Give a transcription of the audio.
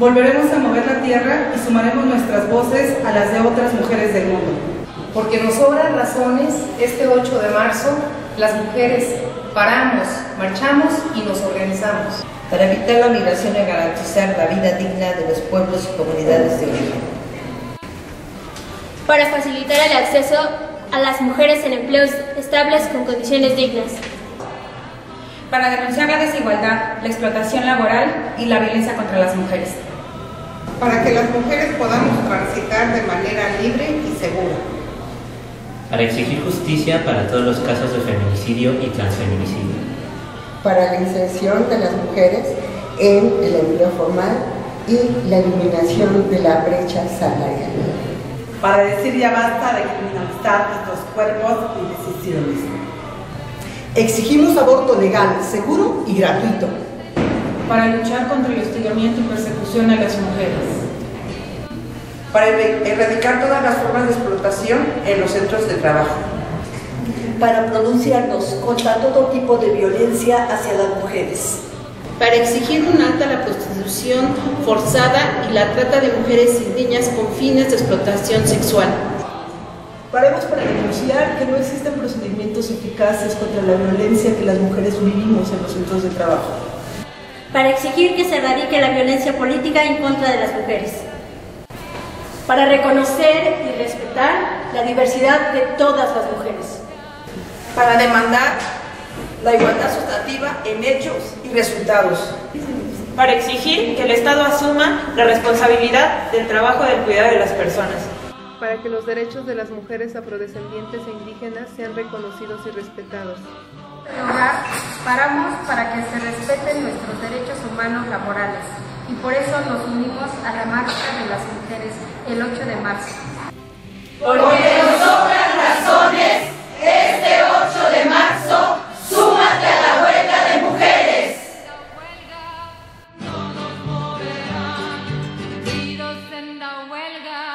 Volveremos a mover la tierra y sumaremos nuestras voces a las de otras mujeres del mundo. Porque nos sobran razones, este 8 de marzo, las mujeres paramos, marchamos y nos organizamos. Para evitar la migración y garantizar la vida digna de los pueblos y comunidades de origen. Para facilitar el acceso a las mujeres en empleos estables con condiciones dignas. Para denunciar la desigualdad, la explotación laboral y la violencia contra las mujeres. Para que las mujeres podamos transitar de manera libre y segura. Para exigir justicia para todos los casos de feminicidio y transfeminicidio. Para la inserción de las mujeres en el empleo formal y la eliminación de la brecha salarial. Para decir ya basta de criminalizar nuestros cuerpos y decisiones. Exigimos aborto legal, seguro y gratuito. Para luchar contra el hostigamiento y persecución a las mujeres. Para erradicar todas las formas de explotación en los centros de trabajo. Para pronunciarnos contra todo tipo de violencia hacia las mujeres. Para exigir un alto a la prostitución forzada y la trata de mujeres y niñas con fines de explotación sexual. Paremos para denunciar que no existen procedimientos eficaces contra la violencia que las mujeres vivimos en los centros de trabajo. Para exigir que se erradique la violencia política en contra de las mujeres. Para reconocer y respetar la diversidad de todas las mujeres. Para demandar la igualdad sustantiva en hechos y resultados. Para exigir que el Estado asuma la responsabilidad del trabajo del cuidado de las personas para que los derechos de las mujeres afrodescendientes e indígenas sean reconocidos y respetados hogar paramos para que se respeten nuestros derechos humanos laborales y por eso nos unimos a la marcha de las mujeres el 8 de marzo. Porque nos sobran razones, este 8 de marzo, súmate a la huelga de mujeres. La huelga, todos morirán, en la huelga.